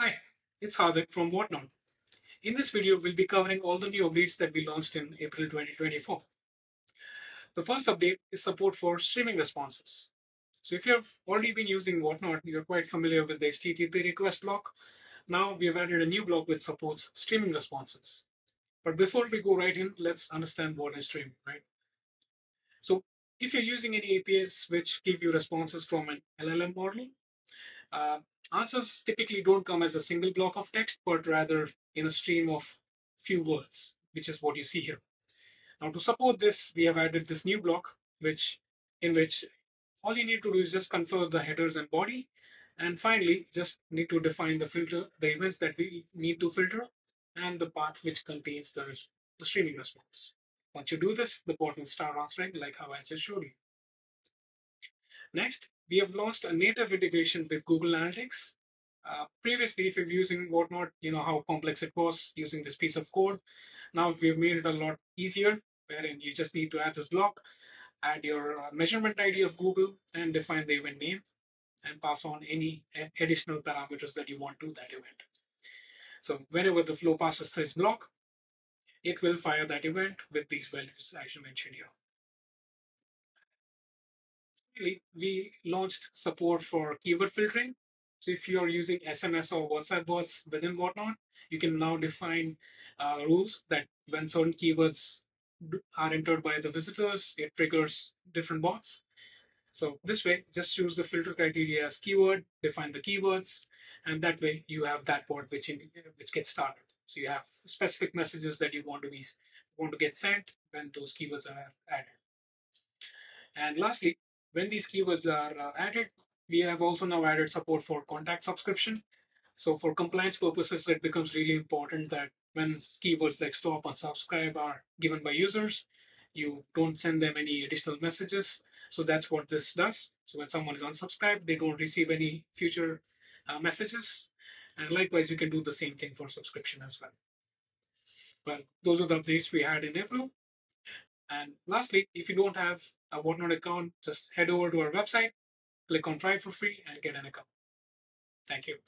Hi, it's Hardik from WotNot. In this video, we'll be covering all the new updates that we launched in April 2024. The first update is support for streaming responses. So if you've already been using WotNot, you're quite familiar with the HTTP request block. Now we have added a new block which supports streaming responses. But before we go right in, let's understand what is streaming, right? So if you're using any APIs which give you responses from an LLM model, uh, answers typically don't come as a single block of text, but rather in a stream of few words, which is what you see here. Now to support this, we have added this new block, which in which all you need to do is just convert the headers and body. And finally, just need to define the filter, the events that we need to filter, and the path which contains the, the streaming response. Once you do this, the bot will start answering like how I just showed you. Next, we have launched a native integration with Google Analytics. Uh, previously, if you're using WotNot, you know how complex it was using this piece of code. Now we've made it a lot easier, wherein you just need to add this block, add your uh, measurement ID of Google, and define the event name, and pass on any additional parameters that you want to that event. So whenever the flow passes this block, it will fire that event with these values as you mentioned here we launched support for keyword filtering. So if you're using SMS or WhatsApp bots within WotNot, you can now define uh, rules that when certain keywords are entered by the visitors, it triggers different bots. So this way, just choose the filter criteria as keyword, define the keywords, and that way you have that bot which in, which gets started. So you have specific messages that you want to be want to get sent when those keywords are added. And lastly, when these keywords are uh, added, we have also now added support for contact subscription. So for compliance purposes, it becomes really important that when keywords like stop and subscribe are given by users, you don't send them any additional messages. So that's what this does. So when someone is unsubscribed, they don't receive any future uh, messages. And likewise, you can do the same thing for subscription as well. Well, those are the updates we had in April. And lastly, if you don't have a WotNot account, just head over to our website, click on try for free and get an account. Thank you.